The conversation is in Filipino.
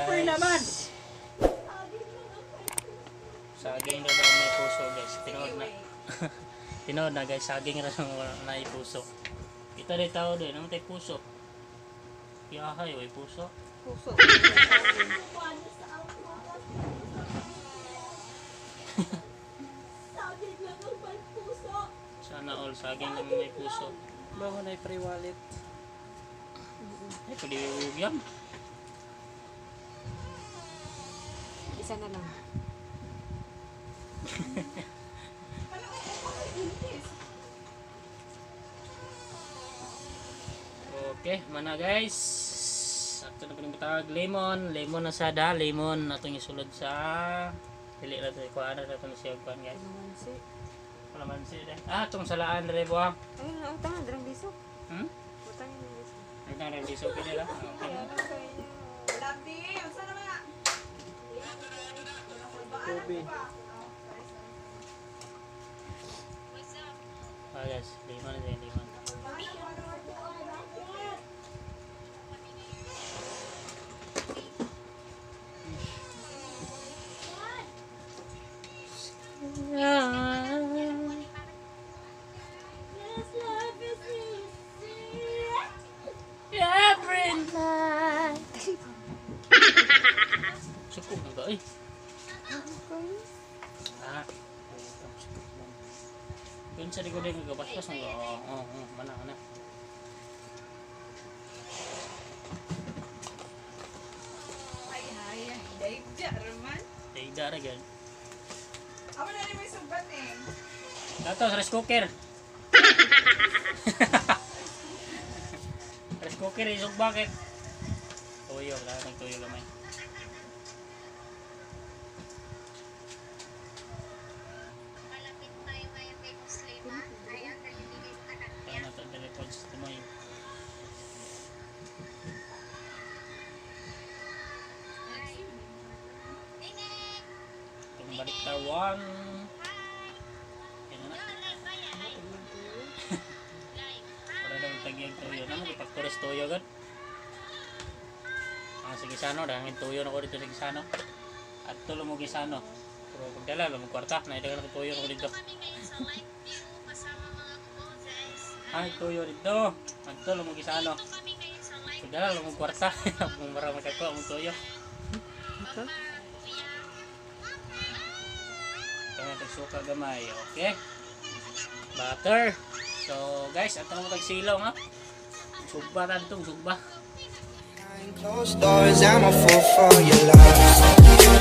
Sniper naman. Saging na daw may puso guys. Tinood na. Tinood na guys. Saging na daw na may puso. Kita rin tao din. Ang may puso. Yahay, may puso. Puso. Sana all saging na may puso. Bago na free wallet. Ay, pwede yan. Isa na lang. Okay, mana guys. Ato na pinagbatag lemon, lemon na sada, lemon atong isulod sa dili na to ko ana na to siya kuan guys. Naman si. Wala man si de. Ah, tong salaan dere buang. Ayun na, utang na, darang biso. Hmm? Utang na biso. Ay na rin diso nila. Okay. Kobe. Ah guys, lemon na din, lemon. Every night. Suko na ba? Ay. Yun sa likod gabastos ng oo, oo, oo, mana, mana. Ay, ay, ay. Daigja, Roman. Dayda ra gan. Ako na rin may subat eh. Dato sa rice cooker. rice cooker isog bakit? Tuyo, wala nang tuyo gamay. Sa tumoy. Itong balik tawan. Yan na. Wala daw tagyag tuyo. Naman ipagturis tuyo agad. Ang sige sano, dahil tuyo na ko dito sa gisano. At tulo mo gisano. Pero pagdala, lumang kwarta, naidagan ko tuyo na ko dito. Ay, tuyo dito. At tulo mo gisano. Pagdala, lumang kwarta. Kung marami kakuha mong tuyo. Ito? Suka gamay, okay? Butter. So, guys, ato mo tagsilaw nga. Sugba na itong sugba. Closed doors, I'm a fool for your love.